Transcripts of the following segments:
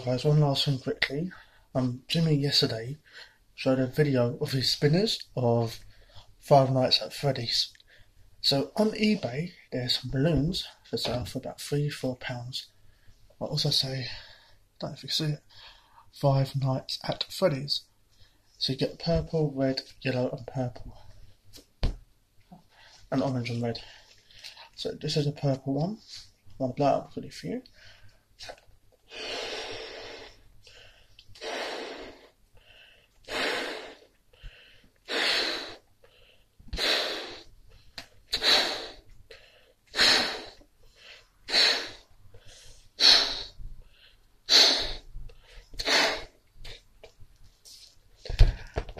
Guys, one last thing quickly. Um, Jimmy yesterday showed a video of his spinners of Five Nights at Freddy's. So on eBay, there's some balloons for sale for about three, four pounds. I also say, don't know if you see it, Five Nights at Freddy's. So you get purple, red, yellow, and purple, and orange and red. So this is a purple one. Gonna blow it up.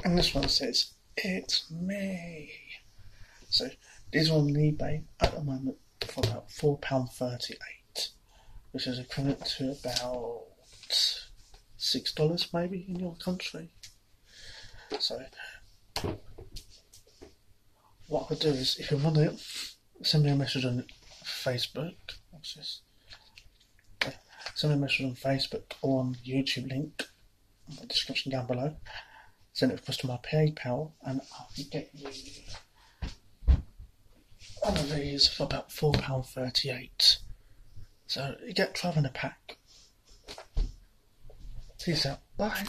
And this one says, It's me. So these are on eBay at the moment for about £4.38, which is equivalent to about $6 maybe in your country. So what I'll do is, if you want it, send me a message on Facebook. What's this? Send me a message on Facebook or on YouTube link in the description down below send it across to my PayPal, and I'll get you one of these for about £4.38. So you get 12 in a pack. Peace out. Bye.